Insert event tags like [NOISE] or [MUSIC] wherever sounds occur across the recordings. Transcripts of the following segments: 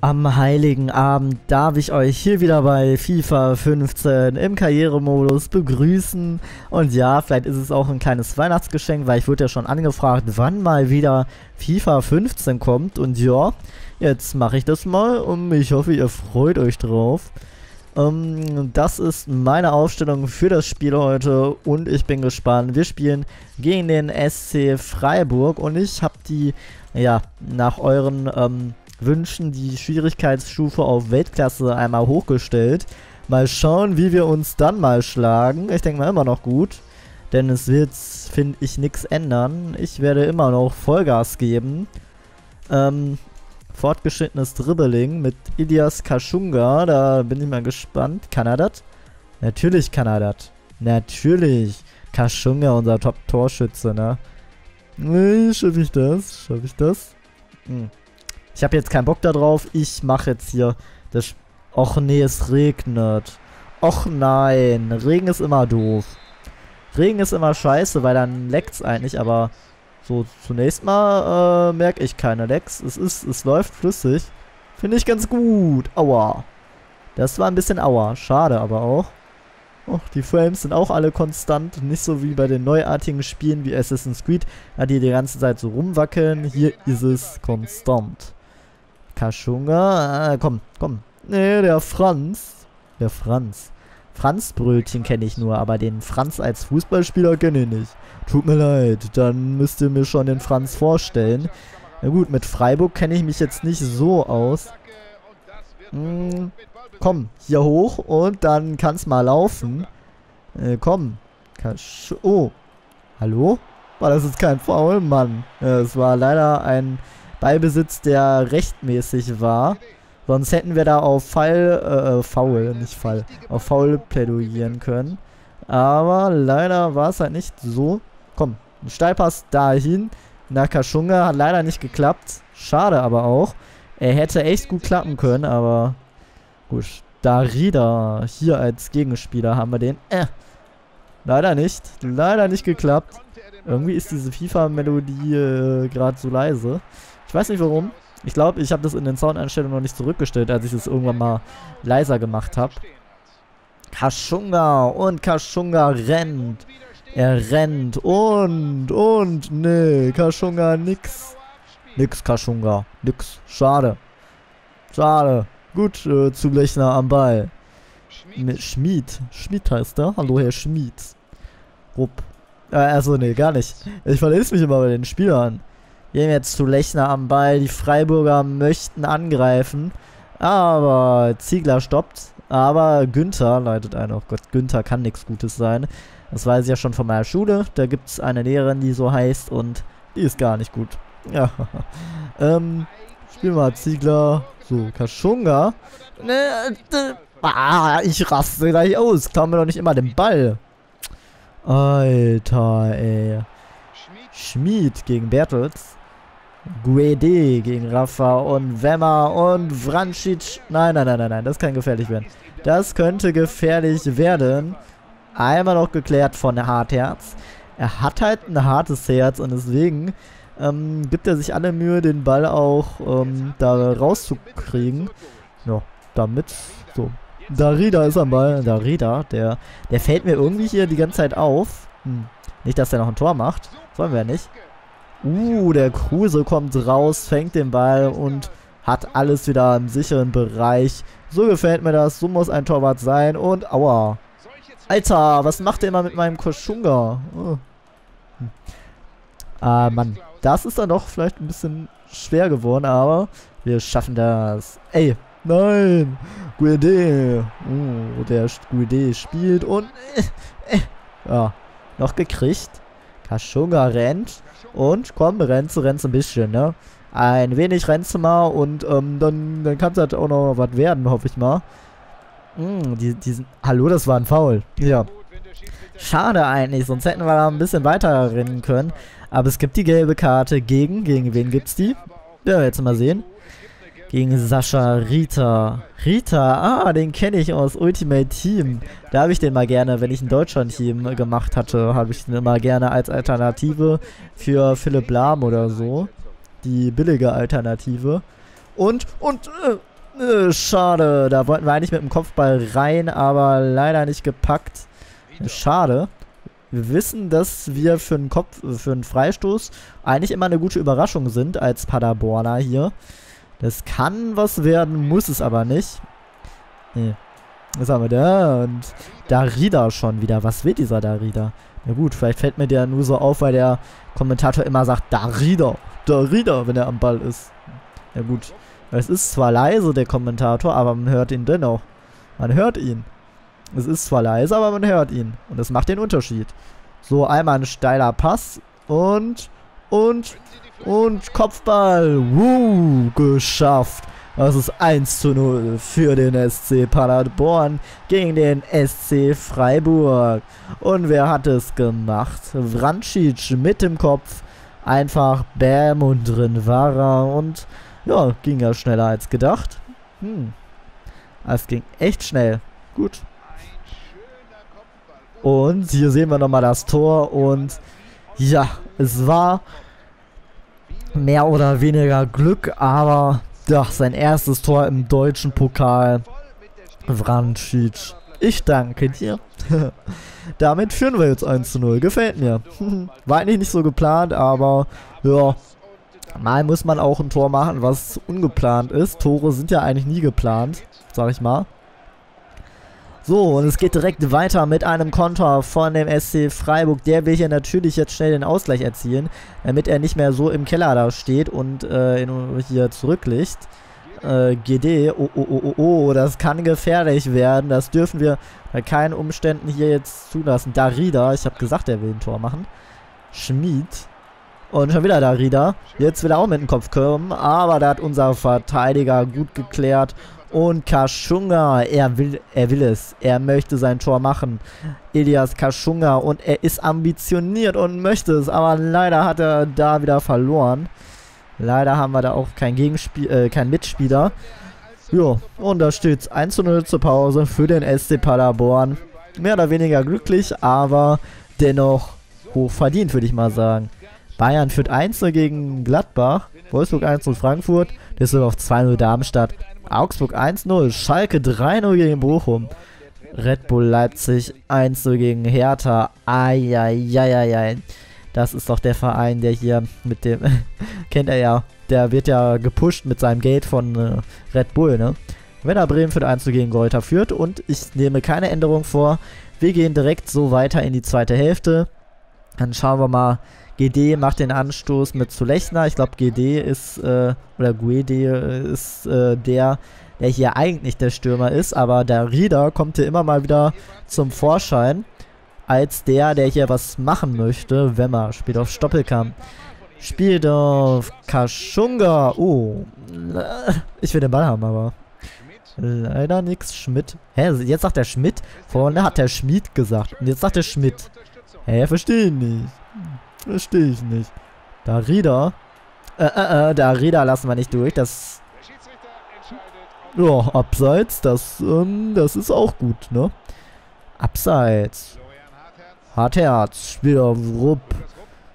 Am heiligen Abend darf ich euch hier wieder bei FIFA 15 im Karrieremodus begrüßen. Und ja, vielleicht ist es auch ein kleines Weihnachtsgeschenk, weil ich wurde ja schon angefragt, wann mal wieder FIFA 15 kommt. Und ja, jetzt mache ich das mal und ich hoffe, ihr freut euch drauf. Ähm, das ist meine Aufstellung für das Spiel heute und ich bin gespannt. Wir spielen gegen den SC Freiburg und ich habe die, ja, nach euren... Ähm, Wünschen die Schwierigkeitsstufe auf Weltklasse einmal hochgestellt. Mal schauen, wie wir uns dann mal schlagen. Ich denke mal immer noch gut. Denn es wird, finde ich, nichts ändern. Ich werde immer noch Vollgas geben. Ähm, fortgeschrittenes Dribbling mit Ilias Kashunga. Da bin ich mal gespannt. Kann er das? Natürlich kann er das. Natürlich. Kashunga, unser Top-Torschütze, ne? Nee, schaffe ich das? Schaffe ich das? Hm. Ich habe jetzt keinen Bock darauf. Ich mache jetzt hier das... Och nee, es regnet. Och nein, Regen ist immer doof. Regen ist immer scheiße, weil dann leckt es eigentlich, aber so zunächst mal äh, merke ich keine Lecks. Es ist, es läuft flüssig. Finde ich ganz gut. Aua. Das war ein bisschen Aua. Schade aber auch. Och, die Frames sind auch alle konstant. Nicht so wie bei den neuartigen Spielen wie Assassin's Creed, da die die ganze Zeit so rumwackeln. Hier ist es konstant. Kaschunga. Äh, komm, komm. Nee, der Franz. Der Franz. Franzbrötchen kenne ich nur, aber den Franz als Fußballspieler kenne ich nicht. Tut mir leid, dann müsst ihr mir schon den Franz vorstellen. Na gut, mit Freiburg kenne ich mich jetzt nicht so aus. Hm, komm, hier hoch und dann kann es mal laufen. Äh, komm. Kasch oh. Hallo? War das jetzt kein Foul? Mann. Es war leider ein Ballbesitz, der rechtmäßig war. Sonst hätten wir da auf Fall, äh, Foul, nicht Fall, auf Foul plädoyieren können. Aber leider war es halt nicht so. Komm, ein Steilpass dahin. Nakashunga hat leider nicht geklappt. Schade aber auch. Er hätte echt gut klappen können, aber gut. Darida hier als Gegenspieler haben wir den. Äh, leider nicht. Leider nicht geklappt. Irgendwie ist diese FIFA-Melodie äh, gerade so leise. Ich weiß nicht warum. Ich glaube, ich habe das in den Soundeinstellungen noch nicht zurückgestellt, als ich es irgendwann mal leiser gemacht habe. Kashunga und Kashunga rennt. Er rennt und, und, nee, Kashunga nix. Nix, Kashunga, nix. Schade. Schade. Gut, äh, zu Lechner am Ball. Mit Schmied. Schmied heißt er. Hallo, Herr Schmied. Rupp. Äh, also, nee, gar nicht. Ich verlese mich immer bei den Spielern. Wir haben jetzt zu Lechner am Ball. Die Freiburger möchten angreifen. Aber Ziegler stoppt. Aber Günther leitet ein. Oh Gott, Günther kann nichts Gutes sein. Das weiß ich ja schon von meiner Schule. Da gibt es eine Lehrerin, die so heißt. Und die ist gar nicht gut. Ja. [LAUGHS] ähm, spiel mal Ziegler. So, Kaschunga. Ne, ah, ich raste gleich aus. Klau mir doch nicht immer den Ball. Alter, ey. Schmied gegen Bertels. Guede gegen Rafa und Wemmer und Vrancic. Nein, nein, nein, nein, nein, das kann gefährlich werden. Das könnte gefährlich werden. Einmal noch geklärt von Hartherz. Er hat halt ein hartes Herz und deswegen ähm, gibt er sich alle Mühe, den Ball auch ähm, da rauszukriegen. Ja, damit, so. Darida ist am Ball. Darida, der, der fällt mir irgendwie hier die ganze Zeit auf. Hm. Nicht, dass er noch ein Tor macht. Wollen wir ja nicht. Uh, der Kruse kommt raus, fängt den Ball und hat alles wieder im sicheren Bereich. So gefällt mir das. So muss ein Torwart sein. Und aua. Alter, was macht der immer mit meinem Koschunga? Oh. Hm. Ah, Mann. Das ist dann doch vielleicht ein bisschen schwer geworden, aber wir schaffen das. Ey, nein. Guede. Oh, der Guede spielt und... Äh, äh, ja, noch gekriegt. Kaschunga rennt. Und komm, du, rennst ein bisschen, ne? Ein wenig du mal und ähm, dann, dann kann es halt auch noch was werden, hoffe ich mal. Hm, die, die sind, hallo, das war ein Foul. Ja. Schade eigentlich, sonst hätten wir da ein bisschen weiter rennen können. Aber es gibt die gelbe Karte gegen, gegen wen gibt's die? Ja, jetzt mal sehen. Gegen Sascha Rita. Rita, ah, den kenne ich aus Ultimate Team. Da habe ich den mal gerne, wenn ich ein Deutschland-Team gemacht hatte, habe ich den immer gerne als Alternative für Philipp Lahm oder so. Die billige Alternative. Und, und, äh, äh, schade. Da wollten wir eigentlich mit dem Kopfball rein, aber leider nicht gepackt. Schade. Wir wissen, dass wir für einen Kopf, für einen Freistoß eigentlich immer eine gute Überraschung sind als Paderborner hier. Das kann was werden, muss es aber nicht. Nee. Was haben wir da? Und Darida schon wieder. Was will dieser Darida? Na gut, vielleicht fällt mir der nur so auf, weil der Kommentator immer sagt, Darida, Darida, wenn er am Ball ist. Ja gut. Es ist zwar leise, der Kommentator, aber man hört ihn dennoch. Man hört ihn. Es ist zwar leise, aber man hört ihn. Und das macht den Unterschied. So, einmal ein steiler Pass. Und, und, und Kopfball. Woo, geschafft. Das ist 1 zu 0 für den SC Paderborn gegen den SC Freiburg. Und wer hat es gemacht? Vrancic mit dem Kopf. Einfach Bäm und drin war er. Und ja, ging ja schneller als gedacht. Hm. Es ging echt schnell. Gut. Und hier sehen wir nochmal das Tor. Und ja, es war mehr oder weniger Glück, aber ja, sein erstes Tor im deutschen Pokal. Vrancic. Ich danke dir. [LAUGHS] Damit führen wir jetzt 1 zu 0. Gefällt mir. [LAUGHS] War eigentlich nicht so geplant, aber ja. Mal muss man auch ein Tor machen, was ungeplant ist. Tore sind ja eigentlich nie geplant, sag ich mal. So, und es geht direkt weiter mit einem Konter von dem SC Freiburg. Der will hier natürlich jetzt schnell den Ausgleich erzielen, damit er nicht mehr so im Keller da steht und äh, hier zurückliegt. Äh, GD, oh, oh, oh, oh, oh, das kann gefährlich werden. Das dürfen wir bei keinen Umständen hier jetzt zulassen. Darida, ich habe gesagt, er will ein Tor machen. Schmied. Und schon wieder Darida. Jetzt will er auch mit dem Kopf kommen, aber da hat unser Verteidiger gut geklärt und Kaschunga, er will, er will es. Er möchte sein Tor machen. Elias Kaschunga und er ist ambitioniert und möchte es, aber leider hat er da wieder verloren. Leider haben wir da auch keinen Gegenspiel, äh, keinen Mitspieler. Ja, und da steht es 1 zu 0 zur Pause für den SC Paderborn. Mehr oder weniger glücklich, aber dennoch hoch verdient, würde ich mal sagen. Bayern führt 1 gegen Gladbach, Wolfsburg 1 zu Frankfurt, Düsseldorf 2-0 Darmstadt, Augsburg 1-0, Schalke 3-0 gegen Bochum. Red Bull Leipzig 1-0 gegen Hertha. Eieieiei. Das ist doch der Verein, der hier mit dem, [LAUGHS] kennt er ja, der wird ja gepusht mit seinem Gate von äh, Red Bull, ne? Werder Bremen führt 1 gegen Goethe führt und ich nehme keine Änderung vor. Wir gehen direkt so weiter in die zweite Hälfte. Dann schauen wir mal, GD macht den Anstoß mit Zulechner. Ich glaube, GD ist, äh, oder Guede ist äh, der, der hier eigentlich der Stürmer ist. Aber der Rieder kommt hier immer mal wieder zum Vorschein. Als der, der hier was machen möchte. Wemmer spielt auf Stoppelkamp. Spielt auf Kaschunga. Oh. Ich will den Ball haben, aber. Leider nix. Schmidt. Hä? Jetzt sagt der Schmidt. Vorne hat der Schmied gesagt. Und jetzt sagt der Schmidt. Hä? Verstehe ich nicht. Verstehe ich nicht. Darida. Äh, äh, äh, Darida lassen wir nicht durch. Das. Ja, abseits, das, ähm, das ist auch gut, ne? Abseits. Hartherz. Spielt auf Rupp.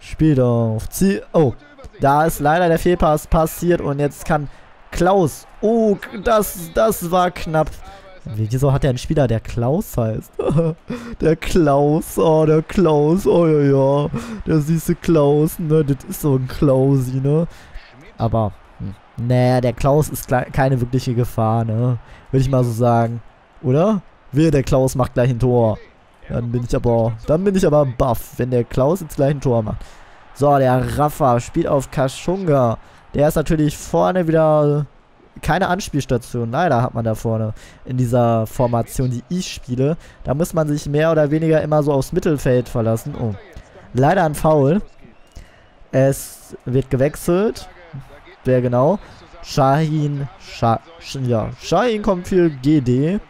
Spielt auf Ziel. Oh, da ist leider der Fehlpass passiert und jetzt kann Klaus. Oh, das, das war knapp. Wieso hat er einen Spieler, der Klaus heißt? [LAUGHS] der Klaus, oh, der Klaus, oh ja, ja. Der süße Klaus, ne? Das ist so ein Klausi, ne? Aber, hm, naja, der Klaus ist keine wirkliche Gefahr, ne? Würde ich mal so sagen. Oder? Wehe, der Klaus macht gleich ein Tor. Dann bin ich aber, dann bin ich aber baff, wenn der Klaus jetzt gleich ein Tor macht. So, der Rafa spielt auf Kashunga. Der ist natürlich vorne wieder keine Anspielstation. Leider hat man da vorne in dieser Formation, die ich spiele. Da muss man sich mehr oder weniger immer so aufs Mittelfeld verlassen. Oh. Leider ein Foul. Es wird gewechselt. Wer genau? Shahin. Sha ja, Shahin kommt für GD.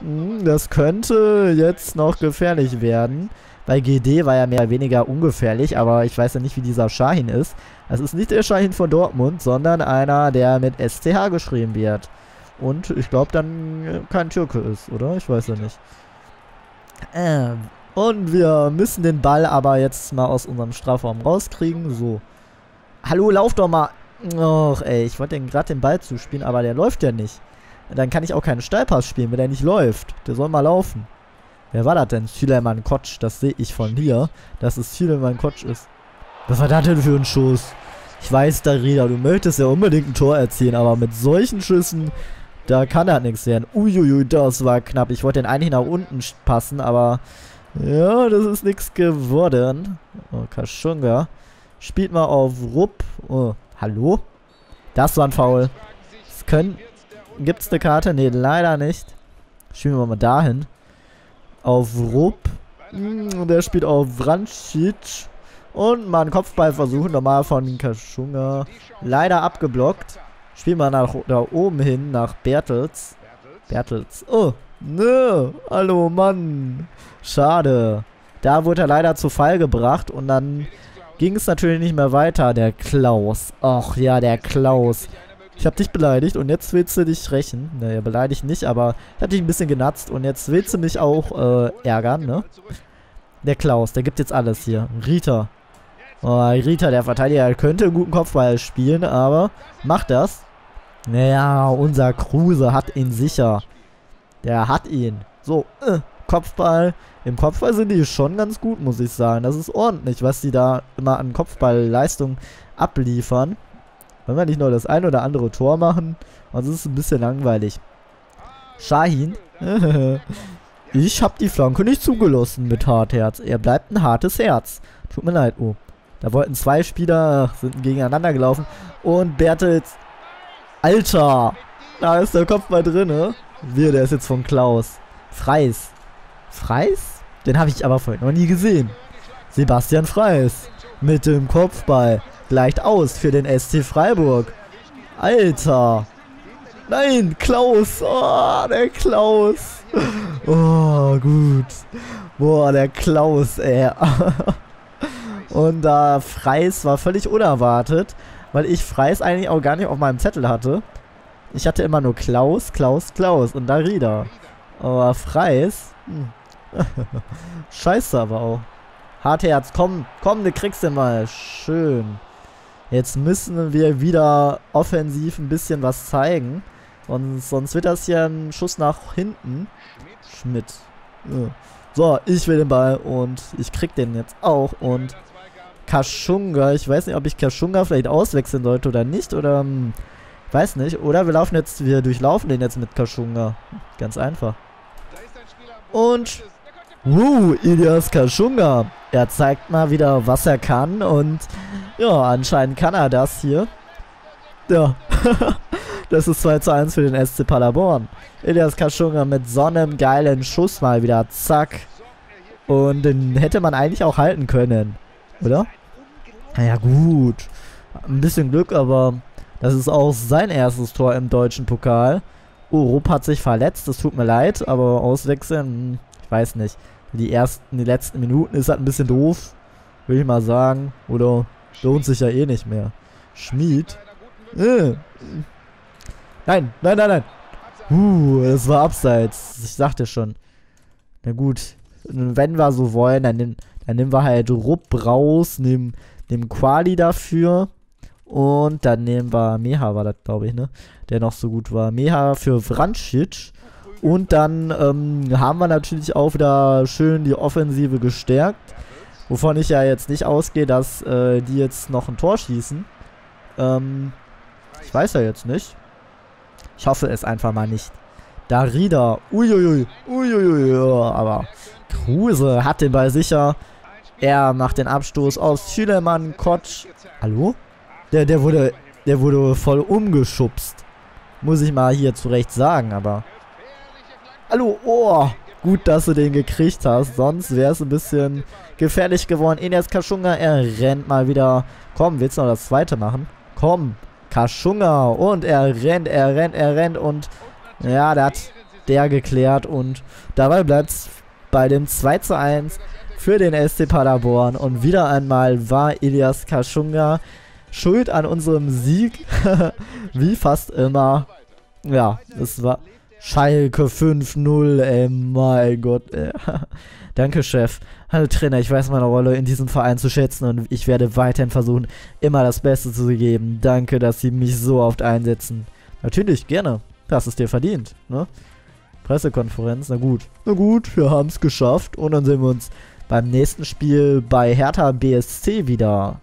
Hm, das könnte jetzt noch gefährlich werden. Bei GD war er mehr oder weniger ungefährlich, aber ich weiß ja nicht, wie dieser Shahin ist. Es ist nicht der Shahin von Dortmund, sondern einer, der mit SCH geschrieben wird. Und ich glaube dann kein Türke ist, oder? Ich weiß ja nicht. Ähm, und wir müssen den Ball aber jetzt mal aus unserem Strafraum rauskriegen. So. Hallo, lauf doch mal. Och, ey, ich wollte gerade den Ball zuspielen, aber der läuft ja nicht. Dann kann ich auch keinen Steilpass spielen, wenn der nicht läuft. Der soll mal laufen. Wer war das denn? Süleyman Kotsch. Das sehe ich von hier, dass es Süleyman Kotsch ist. Was war das denn für ein Schuss? Ich weiß, Darida, du möchtest ja unbedingt ein Tor erzielen, aber mit solchen Schüssen, da kann das nichts werden. Uiuiui, das war knapp. Ich wollte den eigentlich nach unten passen, aber ja, das ist nichts geworden. Oh, Kaschunga. Spielt mal auf Rupp. Oh, hallo? Das war ein Foul. Es können... Gibt's eine Karte? Ne, leider nicht. Spielen wir mal dahin. Auf Rupp. Hm, der spielt auf Vrancic. Und mal einen Kopfballversuch nochmal von Kaschunga. Leider abgeblockt. Spielen wir nach da oben hin, nach Bertels. Bertels. Oh, nö. Hallo, Mann. Schade. Da wurde er leider zu Fall gebracht und dann ging es natürlich nicht mehr weiter, der Klaus. Ach ja, der Klaus. Ich hab dich beleidigt und jetzt willst du dich rächen. Naja, beleidigt nicht, aber ich hab dich ein bisschen genatzt und jetzt willst du mich auch äh, ärgern, ne? Der Klaus, der gibt jetzt alles hier. Rita. Oh, Rita, der Verteidiger, könnte einen guten Kopfball spielen, aber macht das. Naja, unser Kruse hat ihn sicher. Der hat ihn. So, äh, Kopfball. Im Kopfball sind die schon ganz gut, muss ich sagen. Das ist ordentlich, was die da immer an Kopfballleistung abliefern. Wenn wir nicht nur das ein oder andere Tor machen, sonst ist es ein bisschen langweilig. Shahin. [LAUGHS] ich habe die Flanke nicht zugelassen mit Hartherz. Er bleibt ein hartes Herz. Tut mir leid, oh. Da wollten zwei Spieler, sind gegeneinander gelaufen. Und Bertels. Alter! Da ist der Kopf mal drin, ne? Wir, der ist jetzt von Klaus. Freis. Freis? Den habe ich aber vorhin noch nie gesehen. Sebastian Freis. Mit dem Kopfball. Gleicht aus für den SC Freiburg. Alter. Nein, Klaus. Oh, der Klaus. [LAUGHS] Oh, gut. Boah, der Klaus, ey. [LAUGHS] Und da äh, Freis war völlig unerwartet, weil ich Freis eigentlich auch gar nicht auf meinem Zettel hatte. Ich hatte immer nur Klaus, Klaus, Klaus und Darida. Aber Freis, hm. [LAUGHS] Scheiße aber auch. Hartherz, komm, komm, du kriegst den mal. Schön. Jetzt müssen wir wieder offensiv ein bisschen was zeigen. Und sonst wird das hier ein Schuss nach hinten. Schmidt. Ja. So, ich will den Ball und ich krieg den jetzt auch. Und Kashunga. Ich weiß nicht, ob ich Kashunga vielleicht auswechseln sollte oder nicht. Oder, hm, weiß nicht. Oder wir laufen jetzt, wir durchlaufen den jetzt mit Kashunga. Ganz einfach. Und, wuh, Ilias Kashunga. Er zeigt mal wieder, was er kann. Und, ja, anscheinend kann er das hier. Ja, [LAUGHS] das ist 2 zu 1 für den SC Paderborn. Ilias Kashunga mit so einem geilen Schuss mal wieder. Zack. Und den hätte man eigentlich auch halten können. Oder? Naja, gut. Ein bisschen Glück, aber das ist auch sein erstes Tor im deutschen Pokal. Urup hat sich verletzt, das tut mir leid, aber auswechseln, ich weiß nicht. Die ersten, die letzten Minuten ist halt ein bisschen doof, würde ich mal sagen. Oder lohnt sich ja eh nicht mehr. Schmied. Äh. Nein, nein, nein, nein. Uh, das war abseits. Ich sagte schon. Na gut. Wenn wir so wollen, dann, dann nehmen wir halt Rupp raus, nehmen nehmen Quali dafür. Und dann nehmen wir Meha, war das, glaube ich, ne? Der noch so gut war. Meha für Vrancic. Und dann ähm, haben wir natürlich auch wieder schön die Offensive gestärkt. Wovon ich ja jetzt nicht ausgehe, dass äh, die jetzt noch ein Tor schießen. Ähm, ich weiß ja jetzt nicht. Ich hoffe es einfach mal nicht. Darida. Uiuiui. Uiuiui. Aber Kruse hat den Ball sicher. Er macht den Abstoß aus. Schülermann, Kotsch. Hallo? Der, der wurde, der wurde voll umgeschubst. Muss ich mal hier zurecht sagen, aber... Hallo, oh. Gut, dass du den gekriegt hast. Sonst wäre es ein bisschen gefährlich geworden. Ines Kaschunga, er rennt mal wieder. Komm, willst du noch das zweite machen? Komm, Kaschunga. Und er rennt, er rennt, er rennt. Und ja, da hat der geklärt. Und dabei bleibt es bei dem 2 zu 1 für den SC Paderborn. Und wieder einmal war Elias Kaschunga schuld an unserem Sieg. [LAUGHS] Wie fast immer. Ja, es war Schalke 5-0, ey, mein Gott. Ey. [LAUGHS] Danke, Chef. Hallo Trainer, ich weiß meine Rolle in diesem Verein zu schätzen und ich werde weiterhin versuchen, immer das Beste zu geben. Danke, dass Sie mich so oft einsetzen. Natürlich, gerne. Das ist dir verdient, ne? Pressekonferenz, na gut. Na gut, wir haben es geschafft und dann sehen wir uns beim nächsten Spiel bei Hertha BSC wieder.